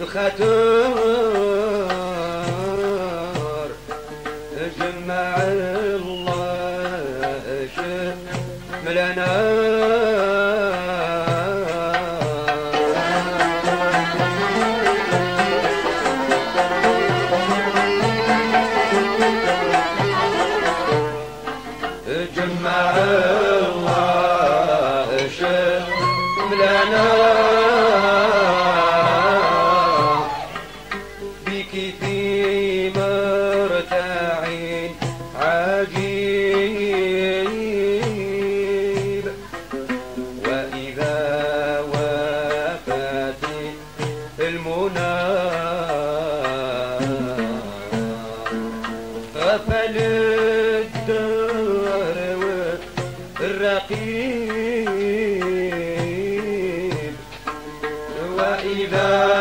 الخطر جمع الرقيب. وإذا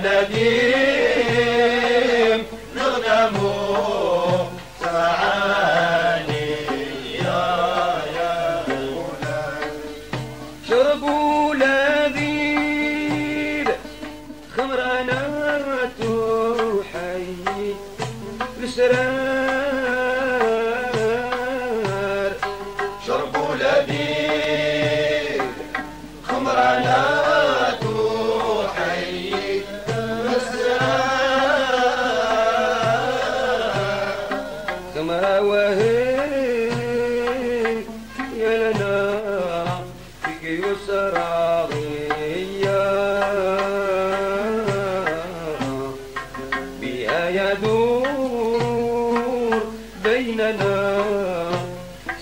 Canadiens. بيننا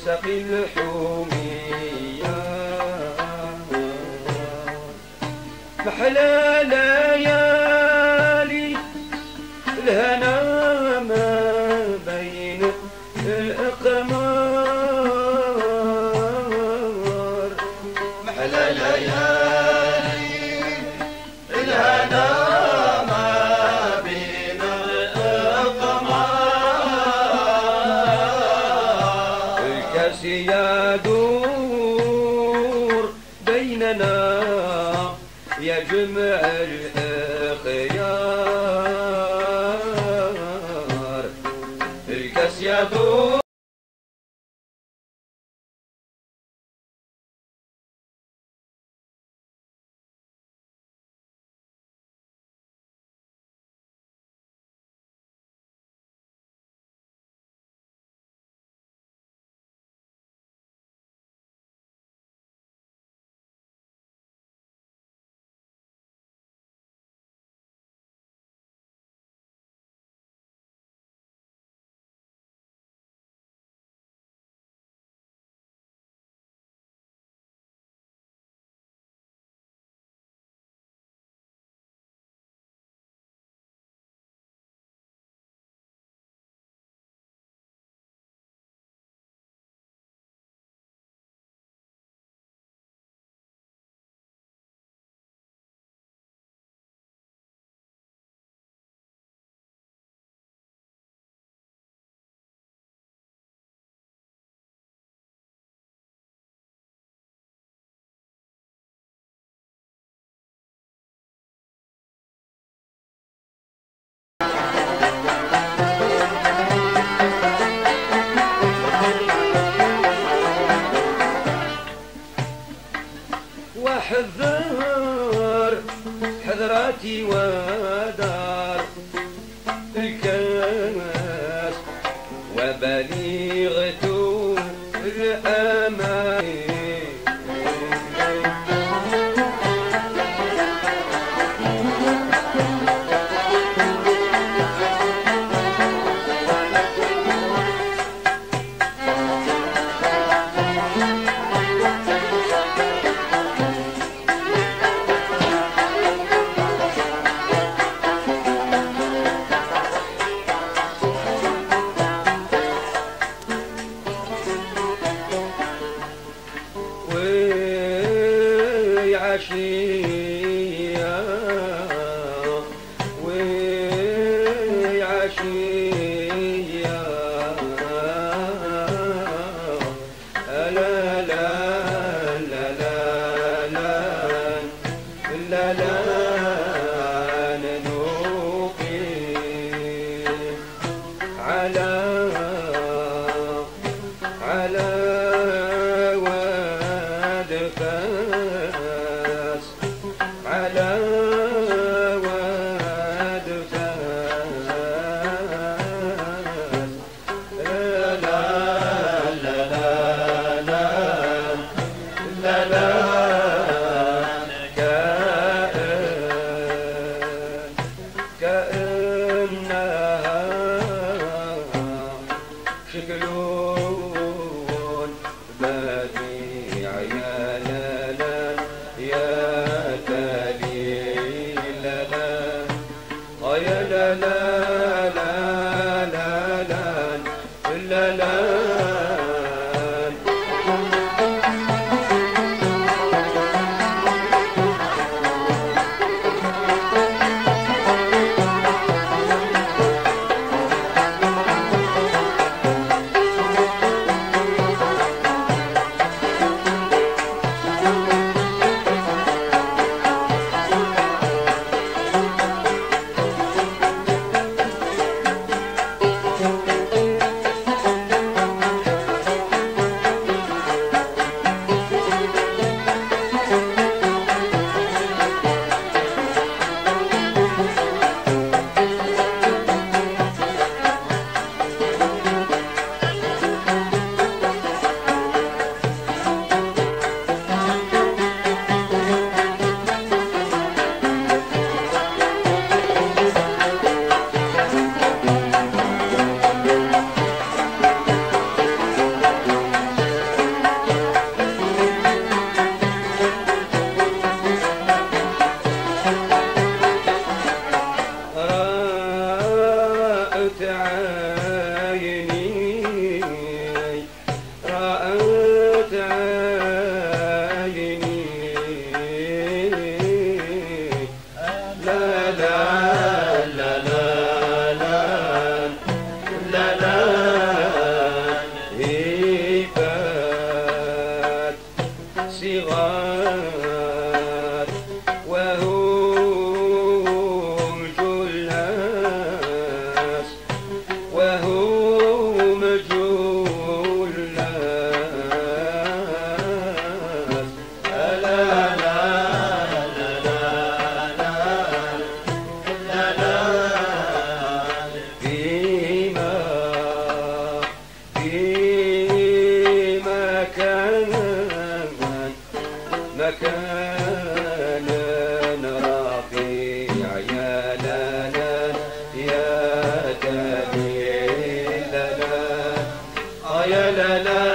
سقي الحمية محلى وحذر حذراتي ودار يا لا لا لا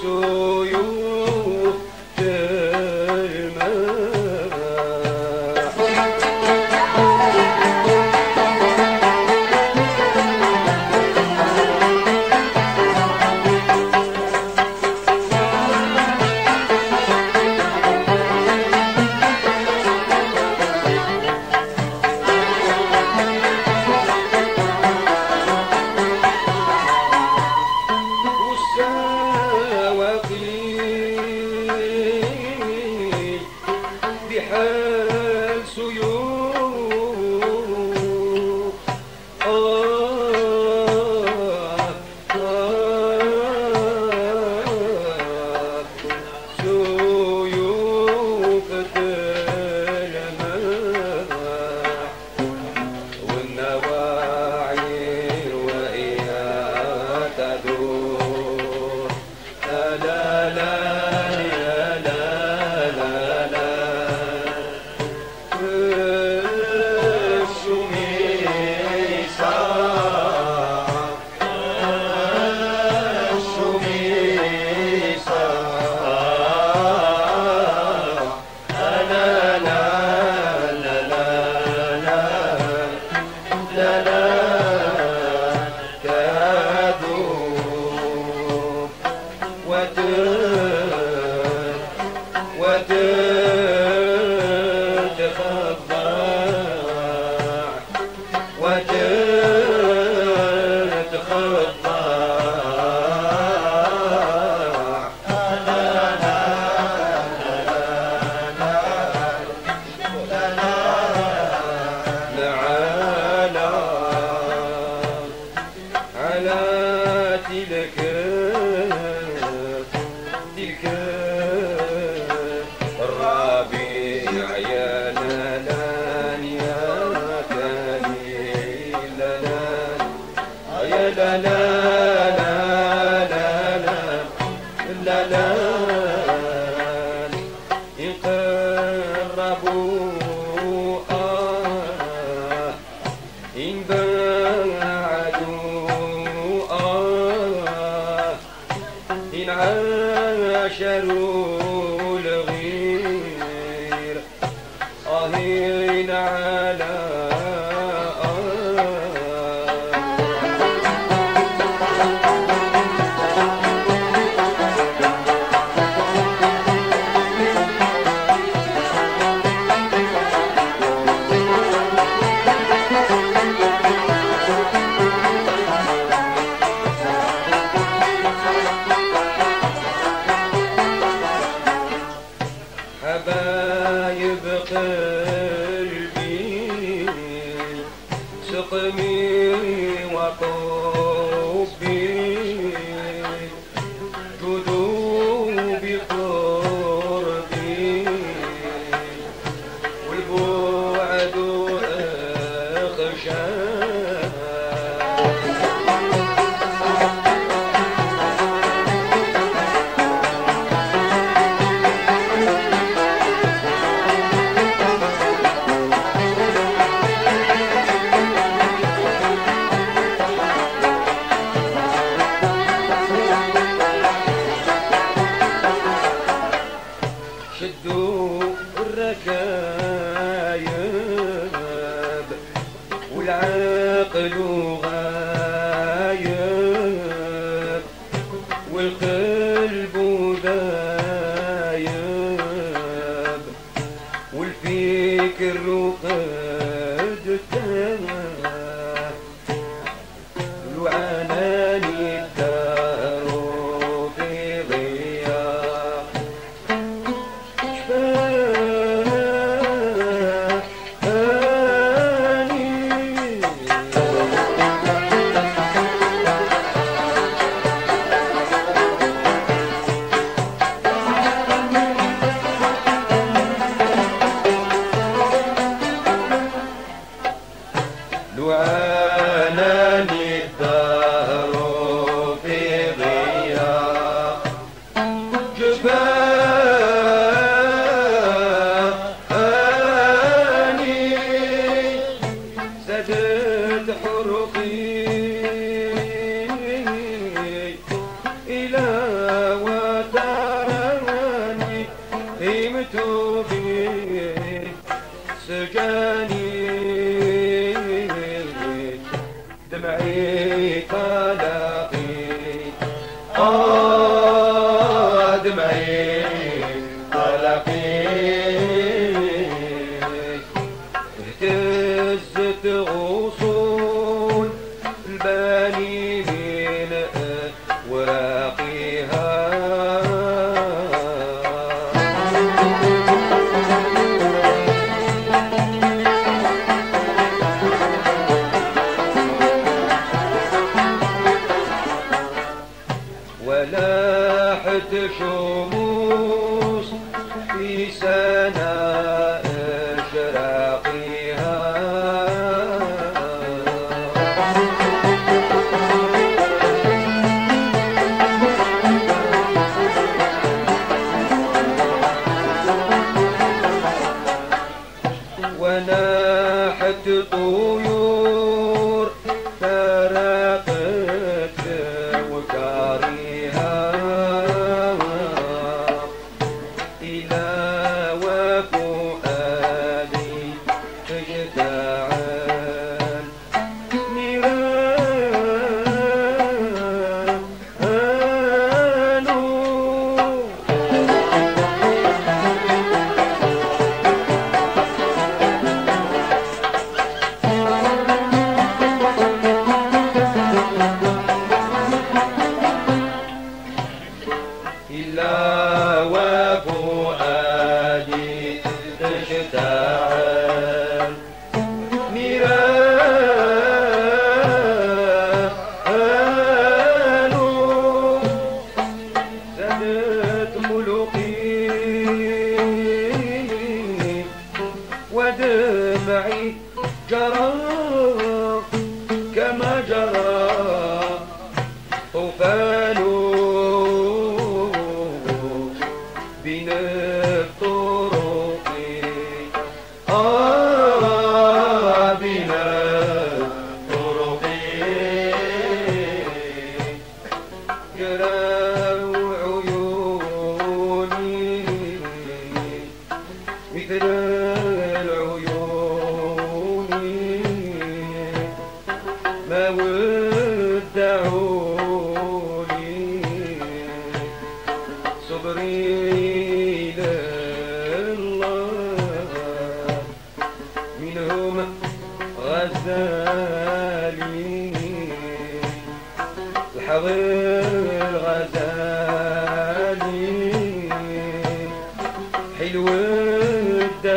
Jesús. d'euros.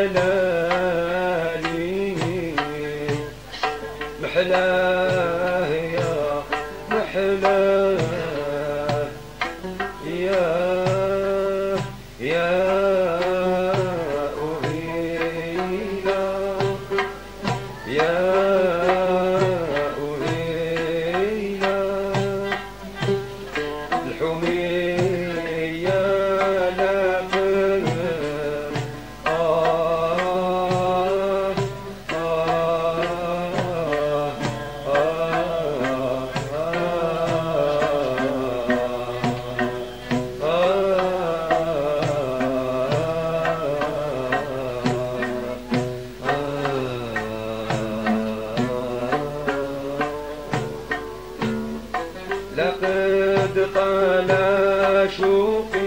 محب محلاه لقد طال شوقي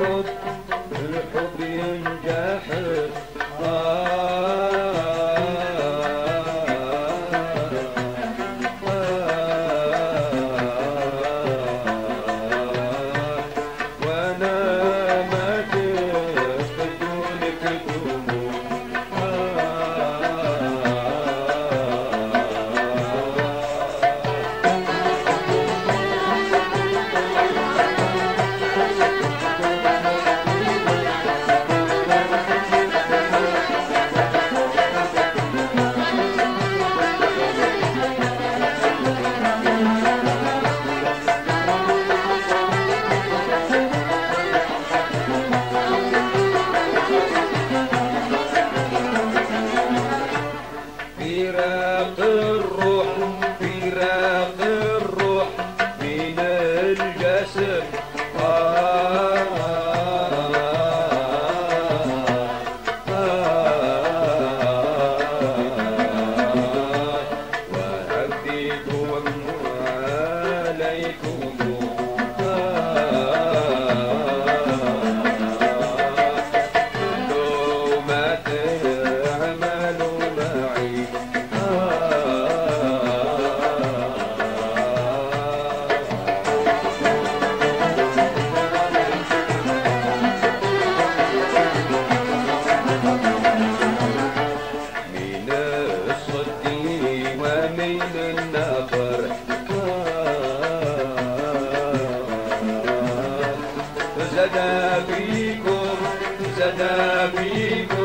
को زدا